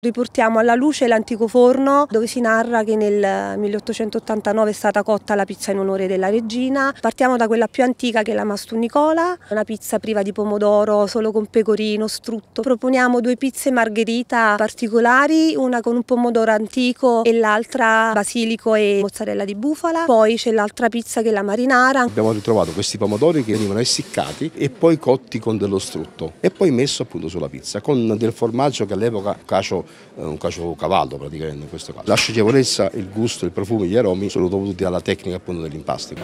Riportiamo alla luce l'antico forno dove si narra che nel 1889 è stata cotta la pizza in onore della regina. Partiamo da quella più antica che è la Mastun Nicola, una pizza priva di pomodoro, solo con pecorino, strutto. Proponiamo due pizze margherita particolari, una con un pomodoro antico e l'altra basilico e mozzarella di bufala. Poi c'è l'altra pizza che è la marinara. Abbiamo ritrovato questi pomodori che venivano essiccati e poi cotti con dello strutto e poi messo appunto sulla pizza con del formaggio che all'epoca cacio eh, un cavallo praticamente in questo caso. La sceglievolezza, il gusto, il profumo, gli aromi sono dovuti alla tecnica appunto dell'impasto.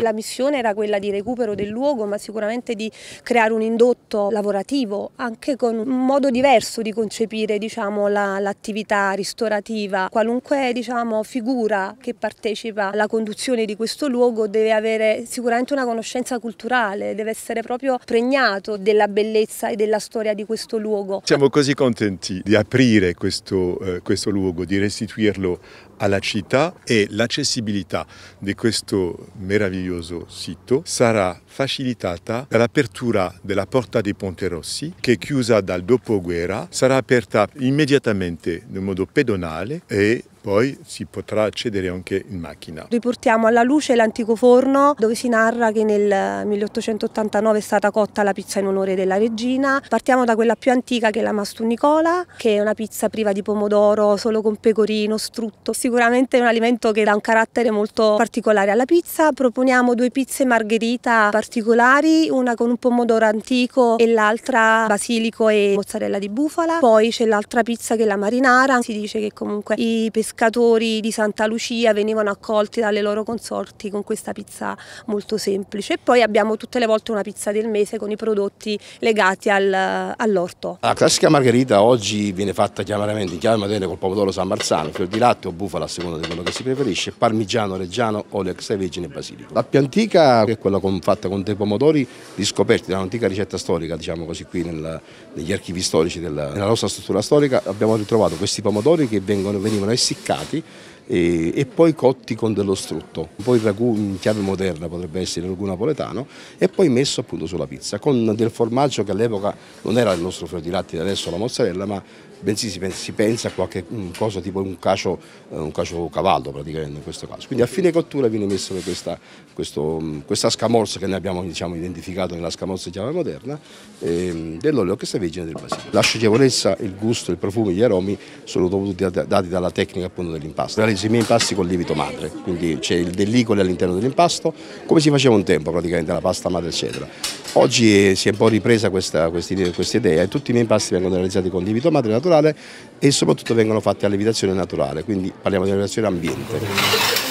La missione era quella di recupero del luogo, ma sicuramente di creare un indotto lavorativo, anche con un modo diverso di concepire diciamo, l'attività la, ristorativa. Qualunque diciamo, figura che partecipa alla conduzione di questo luogo deve avere sicuramente una conoscenza culturale, deve essere proprio pregnato della bellezza e della storia di questo luogo. Siamo così contenti di aprire questo, eh, questo luogo, di restituirlo alla città e l'accessibilità di questo meraviglioso sito sarà facilitata dall'apertura della Porta dei Ponte Rossi che chiusa dal dopoguerra sarà aperta immediatamente in modo pedonale e poi si potrà accedere anche in macchina. Riportiamo alla luce l'antico forno dove si narra che nel 1889 è stata cotta la pizza in onore della regina. Partiamo da quella più antica che è la Mastun Nicola, che è una pizza priva di pomodoro, solo con pecorino, strutto. Sicuramente è un alimento che dà un carattere molto particolare alla pizza. Proponiamo due pizze margherita particolari, una con un pomodoro antico e l'altra basilico e mozzarella di bufala. Poi c'è l'altra pizza che è la marinara. Si dice che comunque i pescatori pescatori di Santa Lucia venivano accolti dalle loro consorti con questa pizza molto semplice e poi abbiamo tutte le volte una pizza del mese con i prodotti legati al, all'orto. La classica margherita oggi viene fatta chiaramente in chiave materne col pomodoro San Marzano, fior di latte o bufala a seconda di quello che si preferisce, parmigiano, reggiano, olio extravergine e basilico. La più antica è quella con, fatta con dei pomodori riscoperti da un'antica ricetta storica, diciamo così qui nel, negli archivi storici della, nella nostra struttura storica abbiamo ritrovato questi pomodori che vengono, venivano essiccati essiccati e, e, poi cotti con dello strutto. Poi il ragù in chiave moderna potrebbe essere il ragù napoletano e poi messo appunto sulla pizza con del formaggio che all'epoca non era il nostro fior di latte adesso la mozzarella ma bensì si pensa, a qualche cosa tipo un cacio, eh, un cacio cavallo praticamente in questo caso. Quindi a fine cottura viene messa questa, questo, questa scamorza che noi abbiamo diciamo, identificato nella scamorza di chiave moderna eh, dell'olio extravergine del basilico. La sceglievolezza, il gusto, il profumo, gli aromi sono dovuti dati dalla tecnica appunto dell'impasto i miei impasti con lievito madre, quindi c'è il dellicole all'interno dell'impasto, come si faceva un tempo praticamente, la pasta madre eccetera. Oggi si è un po' ripresa questa, questa idea e tutti i miei impasti vengono realizzati con lievito madre naturale e soprattutto vengono fatti a lievitazione naturale, quindi parliamo di lievitazione ambiente.